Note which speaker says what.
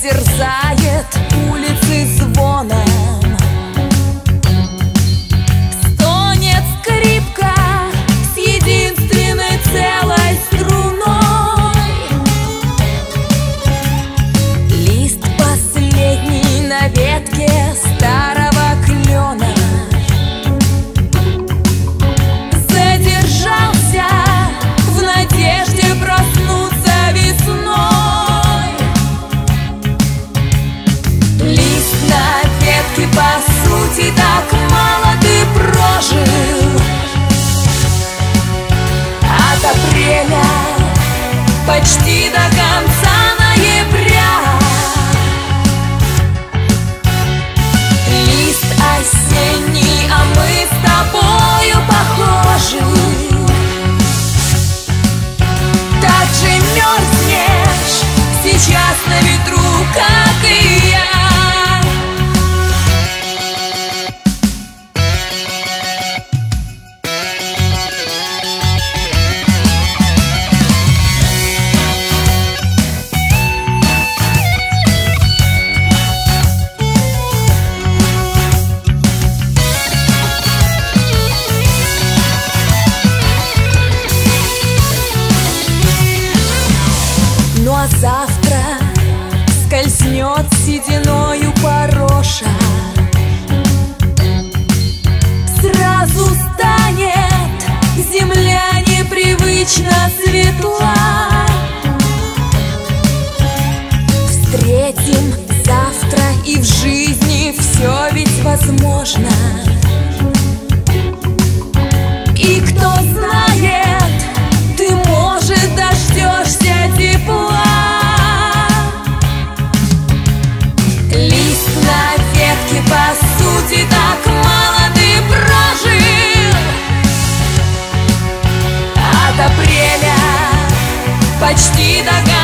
Speaker 1: терзать. Скользнет сединою пороша. Сразу станет земля непривычно светла. Встретим завтра и в жизни все ведь возможно почти до